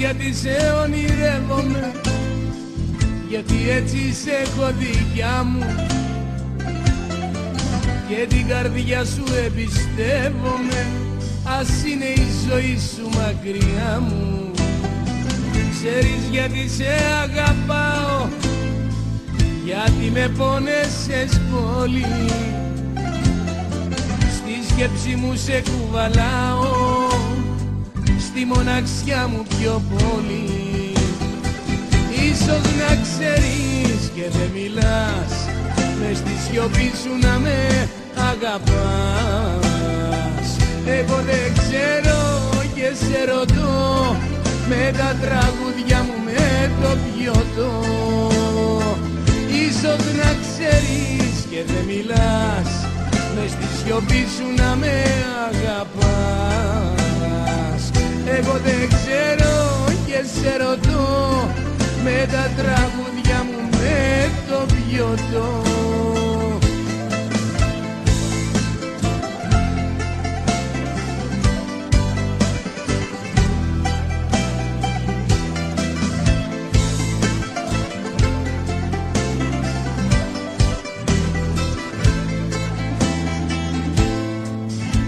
γιατί σε ονειρεύομαι. Γιατί έτσι σε έχω δικιά μου. Και την καρδιά σου εμπιστεύομαι. Ας είναι η ζωή σου μακριά μου. Ξέρεις γιατί σε αγαπάω. Γιατί με πόνεσες πολύ. Στη σκέψη μου σε κουβαλάω στη μοναξιά μου πιο πολύ. Ίσως να ξέρεις και δεν μιλάς Μες στη σιωπή σου να με αγαπάς. Εγώ δεν ξέρω και σε ρωτώ Με τα τραγούδια μου με το πιωτό. Ίσως να ξέρεις και δεν μιλάς Μες στη σιωπή σου να με αγαπάς Εγώ δεν ξέρω και σε ρωτώ. Με τα τραγούδια μου με το πιωτό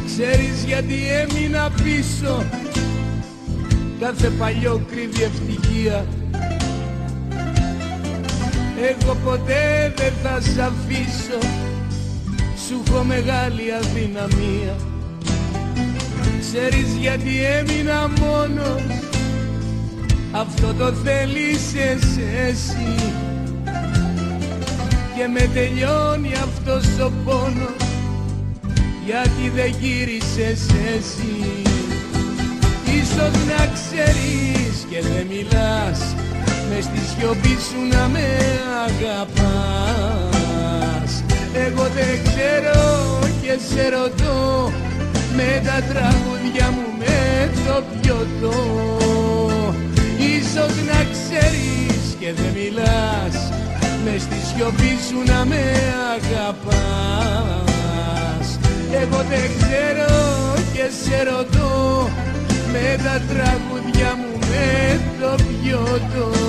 Ξέρεις γιατί έμεινα πίσω Κάθε παλιό κρύβει ευτυχία. Εγώ ποτέ δεν θα σ' αφήσω. Σου έχω μεγάλη αδυναμία. Ξέρεις γιατί έμεινα μόνος. Αυτό το θέλεις εσύ Και με τελειώνει αυτός ο πόνος. Γιατί δεν γύρισες εσύ Ίσως να ξέρεις και δεν μιλάς μες στη σιωπή σου να με αγαπάς. Εγώ δεν ξέρω και σε ρωτώ με τα τραγούδια μου με το πιωτό. Ίσως να ξέρεις και δεν μιλάς μες στη σιωπή σου να με αγαπάς. Εγώ δεν ξέρω και σε ρωτώ με τα τραγούδια μου με το πιωτό